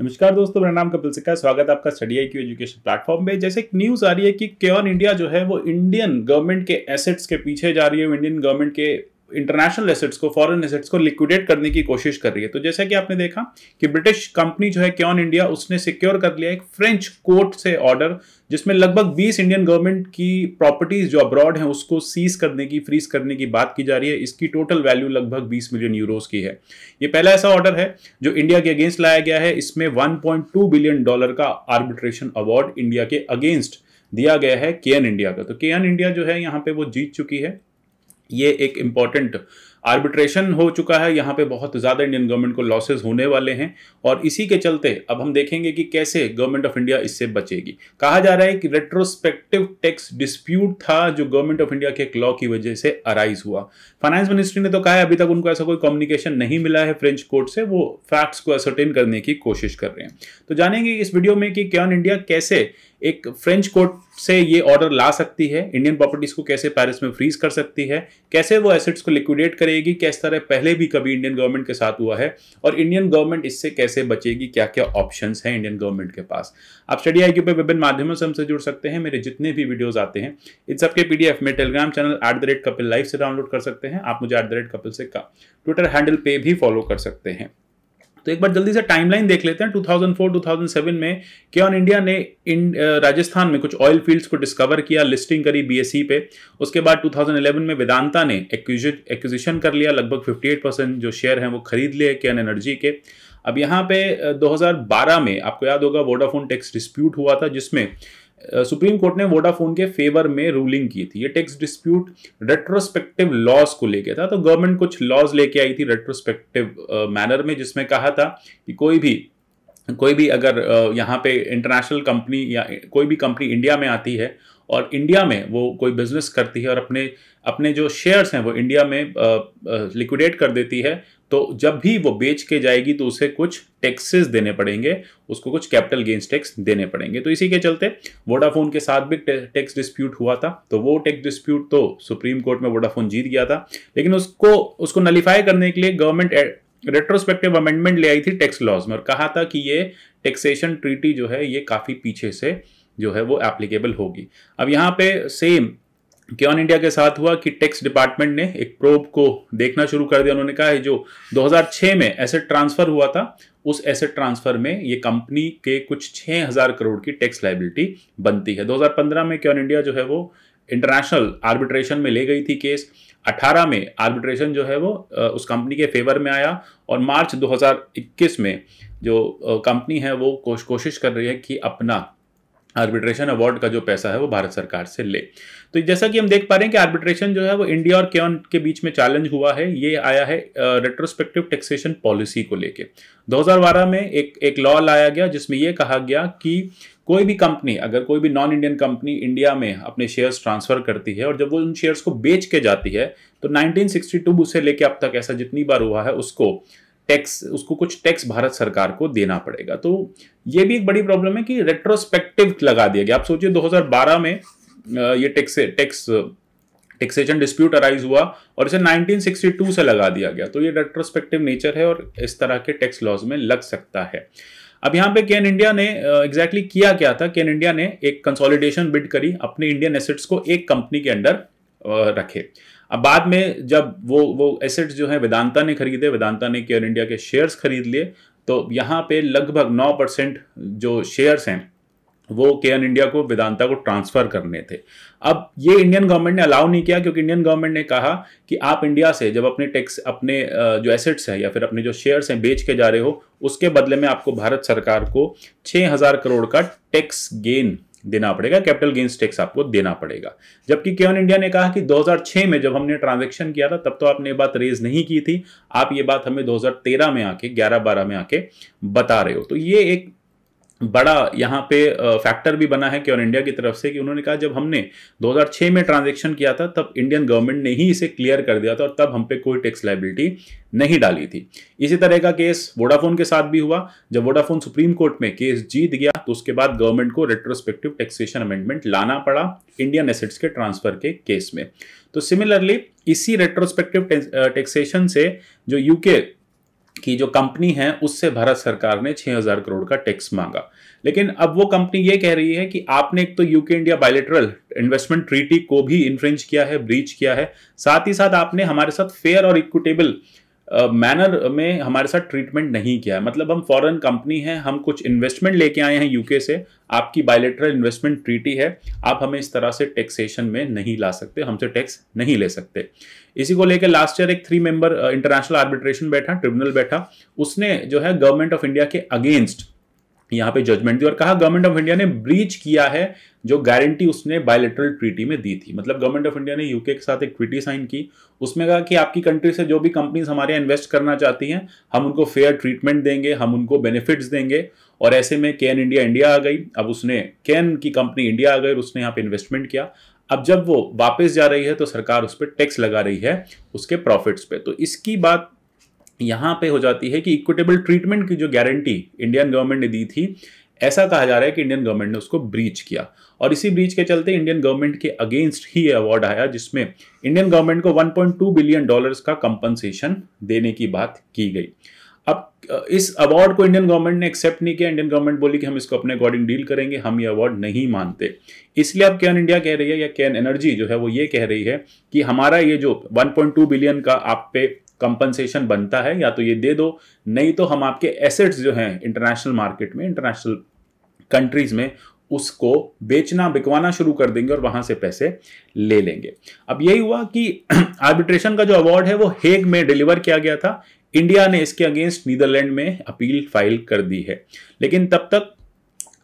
नमस्कार दोस्तों, मेरा नाम कपिल सिक्का स्वागत है आपका स्टडी आई एजुकेशन प्लेटफॉर्म पे। जैसे एक न्यूज़ आ रही है कि क्यों इंडिया जो है, वो इंडियन गवर्नमेंट के एसेट्स के पीछे जा रही है। इंडियन गवर्नमेंट के इंटरनेशनल एसेट्स को फॉरेन एसेट्स को लिक्विडेट करने की कोशिश कर रही है। तो जैसा कि आपने देखा कि ब्रिटिश कंपनी जो है क्योन इंडिया उसने सिक्योर कर लिया एक फ्रेंच कोर्ट से ऑर्डर जिसमें लगभग 20 इंडियन गवर्नमेंट की प्रॉपर्टीज़ जो अब्रॉड हैं, उसको सीज करने की फ्रीज करने की बात की जा रही है। इसकी टोटल वैल्यू लगभग 20 मिलियन यूरोस की है। ये पहला ऐसा ऑर्डर है, जो इंडिया के अगेंस्ट लाया गया है। इसमें 1.2 बिलियन डॉलर का आर्बिट्रेशन अवार्ड इंडिया के अगेंस्ट दिया गया है के इंडिया का। तो के इंडिया जो है, यहाँ पे वो जीत चुकी है। ये एक इंपॉर्टेंट आर्बिट्रेशन हो चुका है, यहाँ पे बहुत ज़्यादा इंडियन गवर्नमेंट को लॉसेस होने वाले हैं और इसी के चलते अब हम देखेंगे कि कैसे गवर्नमेंट ऑफ़ इंडिया इससे बचेगी। कहा जा रहा है कि रेट्रोस्पेक्टिव टैक्स डिस्प्यूट था जो गवर्नमेंट ऑफ़ इंडिया के एक लॉ की वजह से अराइज हुआ। फाइनेंस मिनिस्ट्री ने तो कहा है, अभी तक उनको ऐसा कोई कम्युनिकेशन नहीं मिला है फ्रेंच कोर्ट से, वो फैक्ट्स को असरटेन करने की कोशिश कर रहे हैं। तो जानेंगे इस वीडियो में कि क्या इंडिया कैसे एक फ्रेंच कोर्ट से ये ऑर्डर ला सकती है इंडियन प्रॉपर्टीज़ को कैसे पेरिस में फ्रीज कर सकती है, कैसे वो एसेट्स को लिक्विडेट करेगी किस तरह पहले भी कभी इंडियन गवर्नमेंट के साथ हुआ है और इंडियन गवर्नमेंट इससे कैसे बचेगी? क्या क्या ऑप्शंस हैं इंडियन गवर्नमेंट के पास? आप स्टडी आईक्यू पे विभिन्न माध्यमों से हमसे जुड़ सकते हैं। मेरे जितने भी वीडियोज़ आते हैं, इन सबके पीडीएफ में Telegram channel at the rate Kapil live से डाउनलोड कर सकते हैं। आप मुझे एट द रेट कपिल से का ट्विटर हैंडल पे भी फॉलो कर सकते हैं। तो एक बार जल्दी से टाइमलाइन देख लेते हैं 2004-2007 में क्योन इंडिया ने इन राजस्थान में कुछ ऑयल फील्ड्स को डिस्कवर किया लिस्टिंग करी बीएसई पे। उसके बाद 2011 में वेदांता ने एक्विजिशन कर लिया, लगभग 58 परसेंट जो शेयर हैं वो खरीद लिए क्योन एनर्जी के। अब यहाँ पे 2012 में आपको याद होगा वोडाफोन टैक्स डिस्प्यूट हुआ था, जिसमें सुप्रीम कोर्ट ने वोडाफोन के फेवर में रूलिंग की थी। ये टैक्स डिस्प्यूट रेट्रोस्पेक्टिव लॉज को लेके था। तो गवर्नमेंट कुछ लॉज लेके आई थी रेट्रोस्पेक्टिव मैनर में, जिसमें कहा था कि कोई भी कोई भी अगर यहाँ पे इंटरनेशनल कंपनी या कोई भी कंपनी इंडिया में आती है और इंडिया में वो कोई बिज़नेस करती है और अपने अपने जो शेयर्स हैं वो इंडिया में लिक्विडेट कर देती है तो जब भी वो बेच के जाएगी तो उसे कुछ टैक्सेस देने पड़ेंगे, उसको कुछ कैपिटल गेंस टैक्स देने पड़ेंगे। तो इसी के चलते वोडाफोन के साथ भी टैक्स डिस्प्यूट हुआ था तो वो टैक्स डिस्प्यूट तो सुप्रीम कोर्ट में वोडाफोन जीत गया था, लेकिन उसको उसको नलीफाई करने के लिए गवर्नमेंट रेट्रोस्पेक्टिव अमेंडमेंट ले आई थी टैक्स लॉज में और कहा था कि ये टैक्सेशन ट्रीटी जो है, ये काफ़ी पीछे से जो है वो एप्लीकेबल होगी। अब यहाँ पे सेम क्योन इंडिया के साथ हुआ कि टैक्स डिपार्टमेंट ने एक प्रोब को देखना शुरू कर दिया। उन्होंने कहा जो 2006 में एसेट ट्रांसफ़र हुआ था, उस एसेट ट्रांसफ़र में ये कंपनी के कुछ 6000 करोड़ की टैक्स लाइबिलिटी बनती है। 2015 में क्योन इंडिया जो है वो इंटरनेशनल आर्बिट्रेशन में ले गई थी केस 18 में आर्बिट्रेशन जो है वो उस कंपनी के फेवर में आया और मार्च 2021 में जो कंपनी है वो कोश, कोशिश कर रही है कि अपना आर्बिट्रेशन अवार्ड का जो पैसा है वो भारत सरकार से ले। तो जैसा कि हम देख पा रहे हैं कि आर्बिट्रेशन जो है वो इंडिया और क्योन के बीच में चैलेंज हुआ है, ये आया है रेट्रोस्पेक्टिव टैक्सेशन पॉलिसी को लेके। 2012 में एक एक लॉ लाया गया जिसमें ये कहा गया कि कोई भी कंपनी, अगर कोई भी नॉन इंडियन कंपनी इंडिया में अपने शेयर्स ट्रांसफ़र करती है और जब वो उन शेयर्स को बेच के जाती है तो 1962 से लेके अब तक ऐसा जितनी बार हुआ है, उसको टैक्स उसको कुछ टैक्स भारत सरकार को देना पड़ेगा। तो ये भी एक बड़ी प्रॉब्लम है कि रेट्रोस्पेक्टिव लगा दिया गया। आप सोचिए 2012 में ये tax tax taxation dispute arise हुआ और इसे 1962 से लगा दिया गया। तो ये रेट्रोस्पेक्टिव नेचर है और इस तरह के टैक्स लॉज में लग सकता है। अब यहाँ पे केन इंडिया ने एग्जैक्टली exactly किया क्या था? केन इंडिया ने एक कंसोलिडेशन बिड करी, अपने इंडियन एसेट्स को एक कंपनी के अंडर रखे। अब बाद में जब वो वो एसेट्स जो है, वेदांता ने खरीदे, वेदांता ने केयर इंडिया के शेयर्स खरीद लिए तो यहाँ पे लगभग नौ परसेंट जो शेयर्स हैं वो के एन इंडिया को वेदांता को ट्रांसफ़र करने थे। अब ये इंडियन गवर्नमेंट ने अलाउ नहीं किया क्योंकि इंडियन गवर्नमेंट ने कहा कि आप इंडिया से जब अपने टैक्स अपने जो एसेट्स हैं या फिर अपने जो शेयर्स हैं बेच के जा रहे हो, उसके बदले में आपको भारत सरकार को छः हज़ार करोड़ का टैक्स गेन देना पड़ेगा कैपिटल गेंस टैक्स आपको देना पड़ेगा। जबकि केवन इंडिया ने कहा कि 2006 में जब हमने ट्रांजेक्शन किया था, तब तो आपने ये बात रेज नहीं की थी। आप ये बात हमें 2013 में आके 11-12 में आके बता रहे हो। तो ये एक बड़ा यहाँ पे फैक्टर भी बना है कि और इंडिया की तरफ़ से कि उन्होंने कहा जब हमने 2006 में ट्रांजैक्शन किया था, तब इंडियन गवर्नमेंट ने ही इसे क्लियर कर दिया था और तब हम पे कोई टैक्स लाइबिलिटी नहीं डाली थी। इसी तरह का केस वोडाफोन के साथ भी हुआ। जब वोडाफोन सुप्रीम कोर्ट में केस जीत गया तो उसके बाद गवर्नमेंट को रेट्रोस्पेक्टिव टैक्सेशन अमेंडमेंट लाना पड़ा इंडियन एसेट्स के ट्रांसफ़र के केस में। तो सिमिलरली इसी रेट्रोस्पेक्टिव टैक्सेशन से जो यूके कि जो कंपनी है, उससे भारत सरकार ने 6000 करोड़ का टैक्स मांगा। लेकिन अब वो कंपनी ये कह रही है कि आपने एक तो UK India bilateral investment treaty को भी इन्फ्रेंच किया है ब्रीच किया है। साथ ही साथ आपने हमारे साथ फेयर और इक्विटेबल मैनर uh, में हमारे साथ ट्रीटमेंट नहीं किया है। मतलब हम फॉरेन कंपनी हैं हम कुछ इन्वेस्टमेंट लेके आए हैं यूके से आपकी बायोलेटरल इन्वेस्टमेंट ट्रीटी है आप हमें इस तरह से टैक्सेशन में नहीं ला सकते हमसे टैक्स नहीं ले सकते। इसी को लेकर लास्ट ईयर एक थ्री मेंबर इंटरनेशनल आर्बिट्रेशन बैठा ट्रिब्यूनल बैठा उसने जो है गवर्नमेंट ऑफ़ इंडिया के अगेंस्ट यहाँ पे जजमेंट दी और कहा गवर्नमेंट ऑफ़ इंडिया ने ब्रीच किया है जो गारंटी उसने बायोलिटरल ट्रीटी में दी थी. मतलब गवर्नमेंट ऑफ़ इंडिया ने यूके के साथ एक ट्रीटी साइन की। उसमें कहा कि आपकी कंट्री से जो भी कंपनीज़ हमारे यहाँ इन्वेस्ट करना चाहती हैं, हम उनको फेयर ट्रीटमेंट देंगे, हम उनको बेनिफिट्स देंगे। और ऐसे में कैन इंडिया इंडिया आ गई। अब उसने कैन की कंपनी इंडिया आ गई और उसने यहाँ पे इन्वेस्टमेंट किया। अब जब वो वापस जा रही है तो सरकार उस पर टैक्स लगा रही है उसके प्रॉफिट्स पे। तो इसकी बात यहाँ पे हो जाती है कि इक्विटेबल ट्रीटमेंट की जो गारंटी इंडियन गवर्नमेंट ने दी थी, ऐसा कहा जा रहा है कि इंडियन गवर्नमेंट ने उसको ब्रीच किया। और इसी ब्रीच के चलते इंडियन गवर्नमेंट के अगेंस्ट ही अवार्ड आया, जिसमें इंडियन गवर्नमेंट को 1.2 बिलियन डॉलर्स का कंपनसेशन देने की बात की गई। अब इस अवार्ड को इंडियन गवर्नमेंट ने एक्सेप्ट नहीं किया। इंडियन गवर्नमेंट बोली कि हम इसको अपने अकॉर्डिंग डील करेंगे, हम ये अवार्ड नहीं मानते। इसलिए अब कैन इंडिया कह रही है या कैन एनर्जी जो है, वो ये कह रही है कि हमारा ये जो 1.2 बिलियन का आप पे कंपनसेशन बनता है, या तो ये दे दो, नहीं तो हम आपके एसेट्स जो हैं इंटरनेशनल मार्केट में इंटरनेशनल कंट्रीज़ में, उसको बेचना, बिकवाना शुरू कर देंगे और वहाँ से पैसे ले लेंगे। अब यही हुआ कि आर्बिट्रेशन का जो अवार्ड है, वो हेग में डिलीवर किया गया था। इंडिया ने इसके अगेंस्ट नीदरलैंड में अपील फ़ाइल कर दी है। लेकिन तब तक,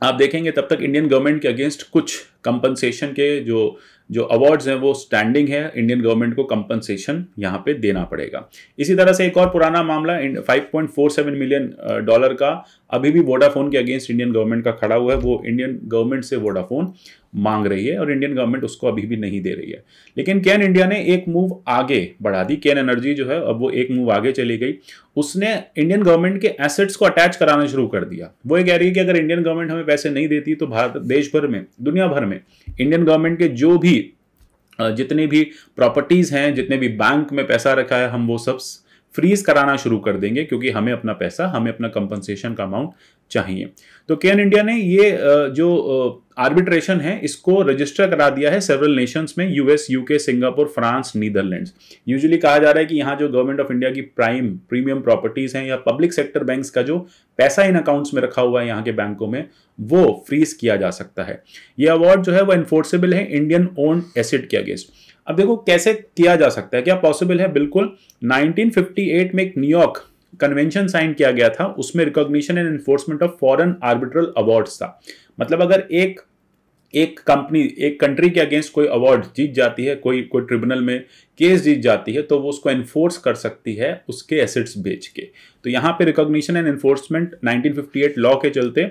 आप देखेंगे, तब तक इंडियन गवर्नमेंट के अगेंस्ट कुछ कंपनसेशन के जो जो अवार्ड्स हैं, वो स्टैंडिंग है इंडियन गवर्नमेंट को कंपनसेशन यहाँ पे देना पड़ेगा। इसी तरह से एक और पुराना मामला 5.47 मिलियन डॉलर का, अभी भी वोडाफोन के अगेंस्ट इंडियन गवर्नमेंट का खड़ा हुआ है, वो इंडियन गवर्नमेंट से वोडाफोन मांग रही है और इंडियन गवर्नमेंट उसको अभी भी नहीं दे रही है। लेकिन कैन इंडिया ने एक मूव आगे बढ़ा दी। कैन एनर्जी जो है, अब वो एक मूव आगे चली गई। उसने इंडियन गवर्नमेंट के एसेट्स को अटैच कराना शुरू कर दिया। वो ये कह रही है कि अगर इंडियन गवर्नमेंट हमें पैसे नहीं देती तो भारत देश भर में, दुनिया भर में इंडियन गवर्नमेंट के जो भी जितने भी प्रॉपर्टीज़ हैं, जितने भी बैंक में पैसा रखा है, हम वो सब फ्रीज कराना शुरू कर देंगे क्योंकि हमें अपना पैसा, हमें अपना कंपनसेशन का अमाउंट चाहिए। तो केन इंडिया ने ये जो आर्बिट्रेशन है, इसको रजिस्टर करा दिया है सेवरल नेशंस में US UK Singapore France Netherlands usually कहा जा रहा है कि यहाँ जो गवर्नमेंट ऑफ़ इंडिया की प्राइम प्रीमियम प्रॉपर्टीज़ हैं या पब्लिक सेक्टर बैंक्स का जो पैसा इन अकाउंट्स में रखा हुआ है यहाँ के बैंकों में, वो फ्रीज किया जा सकता है। ये अवार्ड जो है वो इन्फोर्सेबल है इंडियन ओन एसिड के अगेंस्ट अब देखो कैसे किया जा सकता है? क्या पॉसिबल है? बिल्कुल। 1958 में एक न्यूयॉर्क कन्वेंशन साइन किया गया था। उसमें recognition and enforcement of foreign arbitral awards था। मतलब अगर एक एक कंपनी एक कंट्री के अगेंस्ट कोई अवार्ड जीत जाती है कोई कोई ट्रिब्यूनल में केस जीत जाती है तो वो उसको एनफोर्स कर सकती है उसके एसेट्स बेच के। तो यहाँ पे रिकॉग्निशन एंड एनफोर्समेंट 1958 लॉ के चलते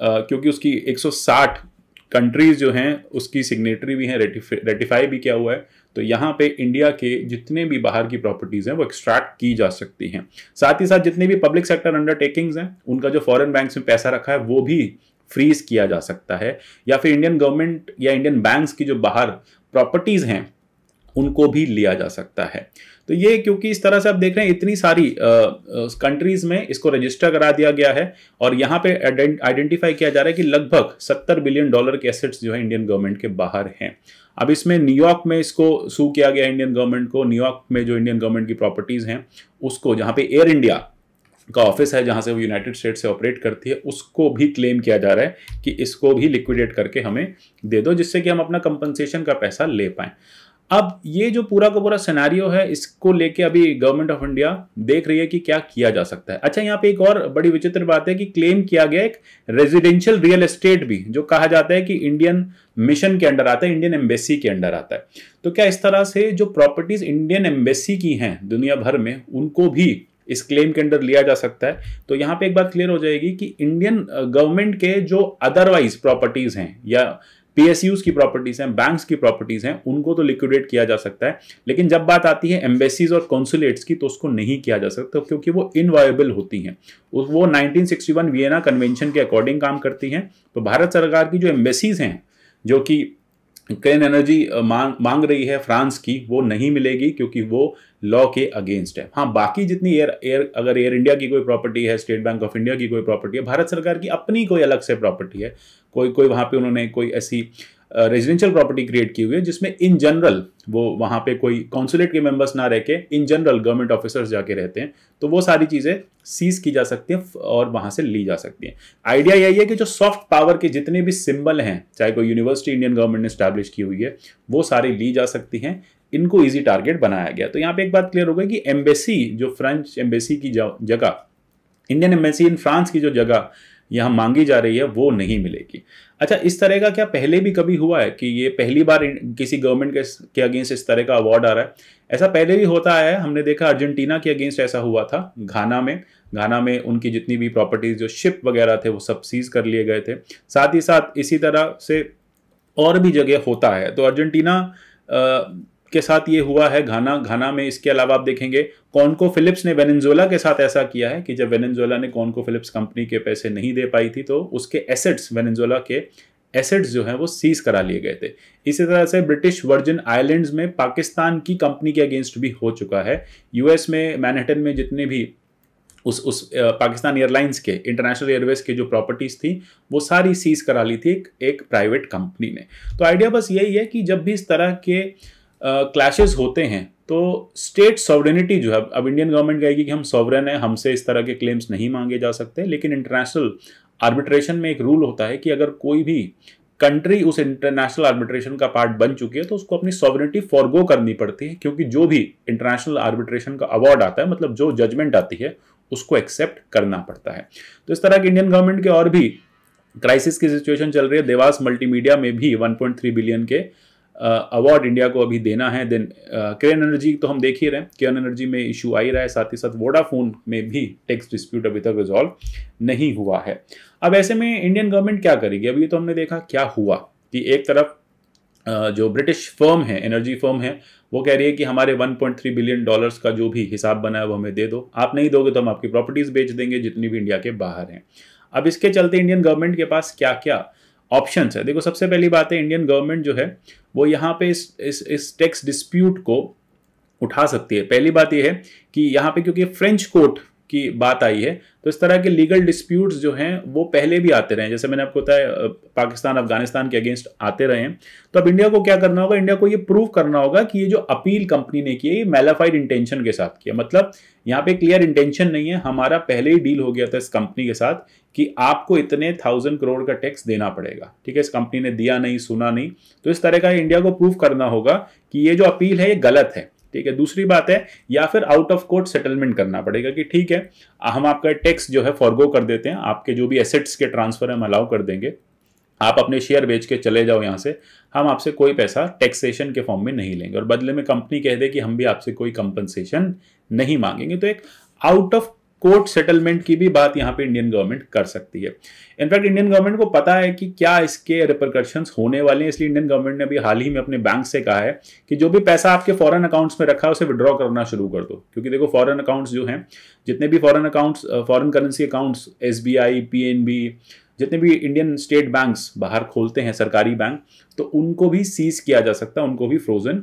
आ, क्योंकि उसकी 160 कंट्रीज़ जो हैं, उसकी सिग्नेटरी भी हैं रेटिफाई भी किया हुआ है। तो यहाँ पे इंडिया के जितने भी बाहर की प्रॉपर्टीज़ हैं, वो एक्सट्रैक्ट की जा सकती हैं। साथ ही साथ जितने भी पब्लिक सेक्टर अंडरटेकिंग्स हैं, उनका जो फॉरेन बैंक्स में पैसा रखा है, वो भी फ्रीज किया जा सकता है। या फिर इंडियन गवर्नमेंट या इंडियन बैंक्स की जो बाहर प्रॉपर्टीज़ हैं उनको भी लिया जा सकता है। तो ये क्योंकि इस तरह से आप देख रहे हैं, इतनी सारी कंट्रीज़ में इसको रजिस्टर करा दिया गया है और यहाँ पे आइडेंटिफाई किया जा रहा है कि लगभग 70 बिलियन डॉलर के एसेट्स जो है इंडियन गवर्नमेंट के बाहर हैं। अब इसमें न्यूयॉर्क में इसको सू किया गया इंडियन गवर्नमेंट को। न्यूयॉर्क में जो इंडियन गवर्नमेंट की प्रॉपर्टीज़ हैं, उसको, जहाँ पे एयर इंडिया का ऑफ़िस है, जहाँ से वो यूनाइटेड स्टेट से ऑपरेट करती है, उसको भी क्लेम किया जा रहा है कि इसको भी लिक्विडेट करके हमें दे दो, जिससे कि हम अपना कंपनसेशन का पैसा ले पाए। अब ये जो पूरा का पूरा सिनेरियो है, इसको लेके अभी गवर्नमेंट ऑफ़ इंडिया देख रही है कि क्या किया जा सकता है। अच्छा यहाँ पे एक और बड़ी विचित्र बात है कि क्लेम किया गया एक रेजिडेंशियल रियल एस्टेट भी, जो कहा जाता है कि इंडियन मिशन के अंडर आता है इंडियन एम्बेसी के अंडर आता है। तो क्या इस तरह से जो प्रॉपर्टीज़ इंडियन एम्बेसी की हैं दुनिया भर में, उनको भी इस क्लेम के अंडर लिया जा सकता है? तो यहाँ पे एक बात क्लियर हो जाएगी कि इंडियन गवर्नमेंट के जो अदरवाइज़ प्रॉपर्टीज़ हैं, या पीएसयूज की प्रॉपर्टीज़ हैं बैंक्स की प्रॉपर्टीज़ हैं, उनको तो लिक्विडेट किया जा सकता है। लेकिन जब बात आती है एम्बेसीज और कॉन्सुलेट्स की तो उसको नहीं किया जा सकता, क्योंकि वो इनवायबल होती हैं। वो 1961 वियना कन्वेंशन के अकॉर्डिंग काम करती हैं। तो भारत सरकार की जो एम्बेसीज हैं, जो कि क्लीन एनर्जी मांग मांग रही है फ्रांस की, वो नहीं मिलेगी क्योंकि वो लॉ के अगेंस्ट है। हाँ बाकी जितनी एयर एयर अगर एयर इंडिया की कोई प्रॉपर्टी है स्टेट बैंक ऑफ़ इंडिया की कोई प्रॉपर्टी है, भारत सरकार की अपनी कोई अलग से प्रॉपर्टी है। कोई कोई वहाँ पे उन्होंने कोई ऐसी रेजिडेंशियल प्रॉपर्टी क्रिएट की हुई है, जिसमें इन जनरल वो वहाँ पे कोई कॉन्सुलेट के मेंबर्स ना रह के इन जनरल गवर्नमेंट ऑफिसर्स जाके रहते हैं तो वो सारी चीज़ें सीज की जा सकती हैं और वहाँ से ली जा सकती हैं। आइडिया यही है कि जो सॉफ्ट पावर के जितने भी सिंबल हैं, चाहे कोई यूनिवर्सिटी इंडियन गवर्नमेंट ने स्टैब्लिश की हुई है, वो सारी ली जा सकती हैं, इनको ईजी टारगेट बनाया गया। तो यहाँ पे एक बात क्लियर हो गई कि एम्बेसी जो फ्रेंच एम्बेसी की जगह इंडियन एम्बेसी इन फ्रांस की जो जगह यहाँ मांगी जा रही है, वो नहीं मिलेगी। अच्छा इस तरह का क्या पहले भी कभी हुआ है कि ये पहली बार किसी गवर्नमेंट के, के अगेंस्ट इस तरह का अवार्ड आ रहा है? ऐसा पहले भी होता है। हमने देखा अर्जेंटीना के अगेंस्ट ऐसा हुआ था घाना में। घाना में उनकी जितनी भी प्रॉपर्टीज़ जो शिप वगैरह थे वो सब सीज कर लिए गए थे। साथ ही साथ इसी तरह से और भी जगह होता है। तो अर्जेंटीना के साथ ये हुआ है घाना घाना में इसके अलावा आप देखेंगे कॉनको फिलिप्स ने वेनेजुएला के साथ ऐसा किया है कि जब वेनेजुएला ने कॉनको फिलिप्स कंपनी के पैसे नहीं दे पाई थी तो उसके एसेट्स वेनेजुएला के एसेट्स जो हैं वो सीज करा लिए गए थे। इसी तरह से ब्रिटिश वर्जिन आइलैंड्स में पाकिस्तान की कंपनी के अगेंस्ट भी हो चुका है। यूएस में मैनहटन में जितने भी उस उस पाकिस्तान एयरलाइंस के इंटरनेशनल एयरवेज के जो प्रॉपर्टीज़ थी वो सारी सीज करा ली थी एक, एक प्राइवेट कंपनी ने। तो आइडिया बस यही है कि जब भी इस तरह के क्लैशेस होते हैं तो स्टेट सॉवरेनिटी जो है, अब इंडियन गवर्नमेंट कहेगी कि हम सॉवरन है, हमसे इस तरह के क्लेम्स नहीं मांगे जा सकते, लेकिन इंटरनेशनल आर्बिट्रेशन में एक रूल होता है कि अगर कोई भी कंट्री उस इंटरनेशनल आर्बिट्रेशन का पार्ट बन चुकी है तो उसको अपनी सॉवरिटी फॉरगो करनी पड़ती है, क्योंकि जो भी इंटरनेशनल आर्बिट्रेशन का अवार्ड आता है मतलब जो जजमेंट आती है, उसको एक्सेप्ट करना पड़ता है। तो इस तरह की इंडियन गवर्नमेंट के और भी क्राइसिस की सिचुएशन चल रही है, देवास मल्टीमीडिया में भी 1.3 बिलियन के अवार्ड इंडिया को अभी देना है देन केरन एनर्जी तो हम देख ही रहे हैं। केरन एनर्जी में इशू आ ही रहा है, साथ ही साथ वोडाफोन में भी टैक्स डिस्प्यूट अभी तक रिजॉल्व नहीं हुआ है। अब ऐसे में इंडियन गवर्नमेंट क्या करेगी? अभी तो हमने देखा क्या हुआ कि एक तरफ़ जो ब्रिटिश फर्म है एनर्जी फर्म है, वो कह रही है कि हमारे 1.3 बिलियन डॉलर्स का जो भी हिसाब बना है वो हमें दे दो। आप नहीं दोगे तो हम आपकी प्रॉपर्टीज़ बेच देंगे, जितनी भी इंडिया के बाहर हैं। अब इसके चलते इंडियन गवर्नमेंट के पास क्या क्या ऑप्शन है। देखो, सबसे पहली बात है इंडियन गवर्नमेंट जो है, वो यहाँ पे इस इस इस टैक्स डिस्प्यूट को उठा सकती है। पहली बात यह है कि यहाँ पे क्योंकि फ्रेंच कोर्ट की बात आई है तो इस तरह के लीगल डिस्प्यूट्स जो हैं, वो पहले भी आते रहे हैं। जैसे मैंने आपको बताया पाकिस्तान, अफ़गानिस्तान के अगेंस्ट आते रहे हैं। तो अब इंडिया को क्या करना होगा? इंडिया को ये प्रूव करना होगा कि ये जो अपील कंपनी ने की है ये मेलाफाइड इंटेंशन के साथ किया। मतलब यहाँ पे क्लियर इंटेंशन नहीं है। हमारा पहले ही डील हो गया था इस कंपनी के साथ कि आपको इतने थाउज़ेंड करोड़ का टैक्स देना पड़ेगा। ठीक है, इस कंपनी ने दिया नहीं, सुना नहीं। तो इस तरह का इंडिया को प्रूव करना होगा कि ये जो अपील है, ये गलत है। ठीक है, दूसरी बात है, या फिर आउट ऑफ़ कोर्ट सेटलमेंट करना पड़ेगा कि ठीक है, हम आपका टैक्स जो है फॉरगो कर देते हैं, आपके जो भी एसेट्स के ट्रांसफ़र हम अलाउ कर देंगे, आप अपने शेयर बेच के चले जाओ यहाँ से, हम आपसे कोई पैसा टैक्सेशन के फॉर्म में नहीं लेंगे और बदले में कंपनी कह दे कि हम भी आपसे कोई कंपनसेशन नहीं मांगेंगे। तो एक आउट ऑफ़ कोर्ट सेटलमेंट की भी बात यहाँ पे इंडियन गवर्नमेंट कर सकती है। इनफैक्ट इंडियन गवर्नमेंट को पता है कि क्या इसके रिपरकर्शंस होने वाले हैं, इसलिए इंडियन गवर्नमेंट ने अभी हाल ही में अपने बैंक से कहा है कि जो भी पैसा आपके फॉरेन अकाउंट्स में रखा है, उसे विड्रॉ करना शुरू कर दो। क्योंकि देखो फॉरेन अकाउंट्स जो हैं, जितने भी foreign accounts foreign currency accounts S B I P N B जितने भी इंडियन स्टेट बैंक्स बाहर खोलते हैं, सरकारी बैंक तो उनको भी सीज किया जा सकता है, उनको भी फ्रोजन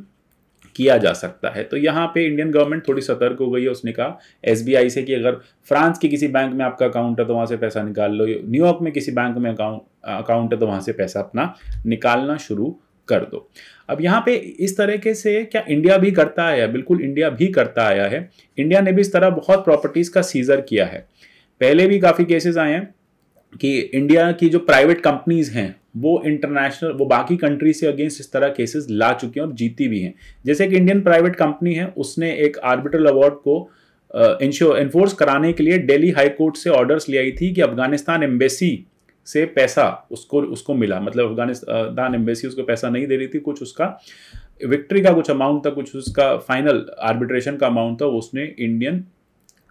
किया जा सकता है। तो यहाँ पे इंडियन गवर्नमेंट थोड़ी सतर्क हो गई है, उसने कहा एसबीआई से कि अगर फ्रांस के किसी बैंक में आपका अकाउंट है तो वहाँ से पैसा निकाल लो। न्यूयॉर्क में किसी बैंक में अकाउंट अकाउंट है तो वहाँ से पैसा अपना निकालना शुरू कर दो। अब यहाँ पे इस तरीके से क्या इंडिया भी करता आया बिल्कुल इंडिया भी करता आया है। इंडिया ने भी इस तरह बहुत प्रॉपर्टीज़ का सीजर किया है। पहले भी काफ़ी केसेस आए हैं। कि इंडिया की जो प्राइवेट कंपनीज़ हैं, वो इंटरनेशनल वो बाकी कंट्री से अगेंस्ट इस तरह केसेस ला चुके हैं और जीती भी हैं। जैसे कि इंडियन प्राइवेट कंपनी है, उसने एक आर्बिट्रल अवार्ड को इंश्योर इन्फोर्स कराने के लिए दिल्ली हाई कोर्ट से ऑर्डर्स ले आई थी कि अफ़गानिस्तान एम्बेसी से पैसा उसको उसको मिला। मतलब अफ़गानिस्तान एम्बेसी उसको पैसा नहीं दे रही थी, कुछ उसका विक्ट्री का कुछ अमाउंट था, कुछ उसका फाइनल आर्बिट्रेशन का अमाउंट था उसने इंडियन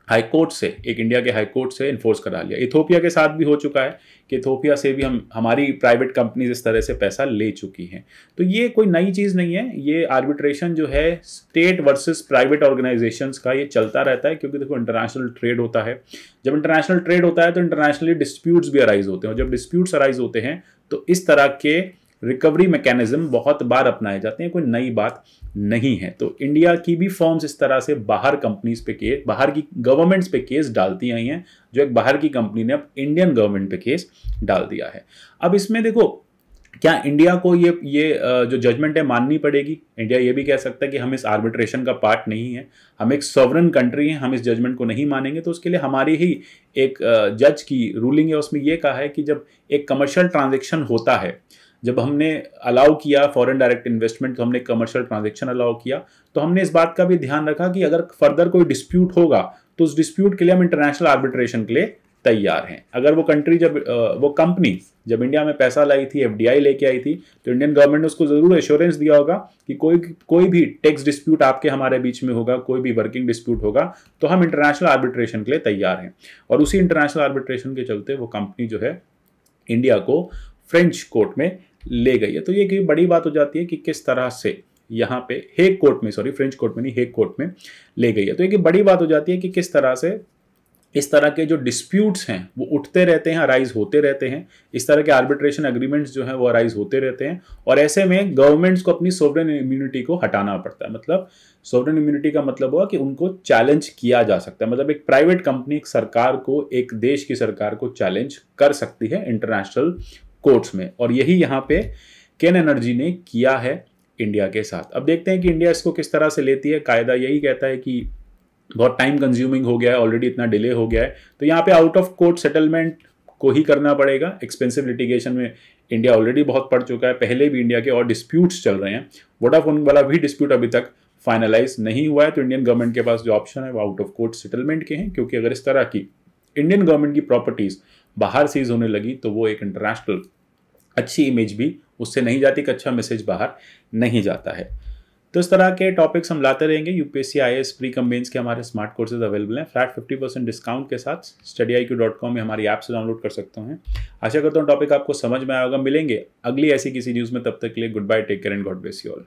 हाई कोर्ट से, एक इंडिया के हाईकोर्ट से इन्फोर्स करा लिया। इथोपिया के साथ भी हो चुका है कि इथोपिया से भी हम, हमारी प्राइवेट कंपनीज़ इस तरह से पैसा ले चुकी हैं। तो ये कोई नई चीज़ नहीं है। ये आर्बिट्रेशन जो है स्टेट वर्सेस प्राइवेट ऑर्गेनाइजेशंस का ये चलता रहता है, क्योंकि देखो इंटरनेशनल ट्रेड होता है। जब इंटरनेशनल ट्रेड होता है तो इंटरनेशनली डिस्प्यूट्स भी अराइज होते हैं। और जब डिस्प्यूट्स अराइज होते हैं तो इस तरह के रिकवरी मैकेनिज्म बहुत बार अपनाए जाते हैं, कोई नई बात नहीं है। तो इंडिया की भी फॉर्म्स इस तरह से बाहर कंपनीज़ पे केस बाहर की गवर्नमेंट्स पे केस डालती आई हैं, जो एक बाहर की कंपनी ने अब इंडियन गवर्नमेंट पे केस डाल दिया है। अब इसमें देखो, क्या इंडिया को ये ये जो जजमेंट है माननी पड़ेगी? इंडिया ये भी कह सकता है कि हम इस आर्बिट्रेशन का पार्ट नहीं है, हम एक सॉवरन कंट्री हैं, हम इस जजमेंट को नहीं मानेंगे। तो उसके लिए हमारी ही एक जज की रूलिंग है, उसमें ये कहा है कि जब एक कमर्शियल ट्रांजेक्शन होता है जब हमने अलाउ किया फॉरेन डायरेक्ट इन्वेस्टमेंट तो हमने कमर्शियल ट्रांजेक्शन अलाउ किया तो हमने इस बात का भी ध्यान रखा कि अगर फर्दर कोई डिस्प्यूट होगा तो उस डिस्प्यूट के लिए हम इंटरनेशनल आर्बिट्रेशन के लिए तैयार हैं। अगर वो कंट्री जब वो कंपनी जब इंडिया में पैसा लाई थी एफडीआई लेके आई थी तो इंडियन गवर्नमेंट ने उसको ज़रूर एश्योरेंस दिया होगा कि कोई कोई भी टैक्स डिस्प्यूट आपके हमारे बीच में होगा, कोई भी वर्किंग डिस्प्यूट होगा तो हम इंटरनेशनल आर्बिट्रेशन के लिए तैयार हैं। और उसी इंटरनेशनल आर्बिट्रेशन के चलते वो कंपनी जो है इंडिया को फ्रेंच कोर्ट में ले गई है। तो ये की बड़ी बात हो जाती है कि किस तरह से यहाँ पे हेग कोर्ट में सॉरी फ्रेंच कोर्ट में नहीं हेग कोर्ट में ले गई है। तो एक बड़ी बात हो जाती है कि किस तरह से इस तरह के जो डिस्प्यूट्स हैं, वो उठते रहते हैं अराइज होते रहते हैं। इस तरह के आर्बिट्रेशन एग्रीमेंट्स जो हैं, वो अराइज होते रहते हैं। और ऐसे में गवर्नमेंट्स को अपनी सोवरेन इम्यूनिटी को हटाना पड़ता है। मतलब सोवरेन इम्यूनिटी का मतलब हुआ कि उनको चैलेंज किया जा सकता है। मतलब एक प्राइवेट कंपनी एक सरकार को, एक देश की सरकार को चैलेंज कर सकती है इंटरनेशनल कोर्ट्स में। और यही यहाँ पे केन एनर्जी ने किया है इंडिया के साथ। अब देखते हैं कि इंडिया इसको किस तरह से लेती है। कायदा यही कहता है कि बहुत टाइम कंज्यूमिंग हो गया है ऑलरेडी इतना डिले हो गया है। तो यहाँ पे आउट ऑफ़ कोर्ट सेटलमेंट को ही करना पड़ेगा। एक्सपेंसिव लिटिगेशन में इंडिया ऑलरेडी बहुत पड़ चुका है। पहले भी इंडिया के और डिस्प्यूट्स चल रहे हैं। वोडाफोन वाला भी डिस्प्यूट अभी तक फाइनलाइज नहीं हुआ है। तो इंडियन गवर्नमेंट के पास जो ऑप्शन है, वो आउट ऑफ़ कोर्ट सेटलमेंट के हैं। क्योंकि अगर इस तरह की इंडियन गवर्नमेंट की प्रॉपर्टीज़ बाहर सीज होने लगी तो वो एक इंटरनेशनल अच्छी इमेज भी, उससे नहीं जाती कि अच्छा मैसेज बाहर नहीं जाता है। तो इस तरह के टॉपिक्स हम लाते रहेंगे। UPSC I S pre cum mains के हमारे स्मार्ट कोर्सेज अवेलेबल हैं। फ्लैट फिफ्टी परसेंट डिस्काउंट के साथ study I Q dot com में हमारी ऐप से डाउनलोड कर सकते हैं। आशा करता हूँ टॉपिक आपको समझ में आएगा मिलेंगे अगली ऐसी किसी न्यूज़ में, तब तक के लिए good bye take care and God bless you all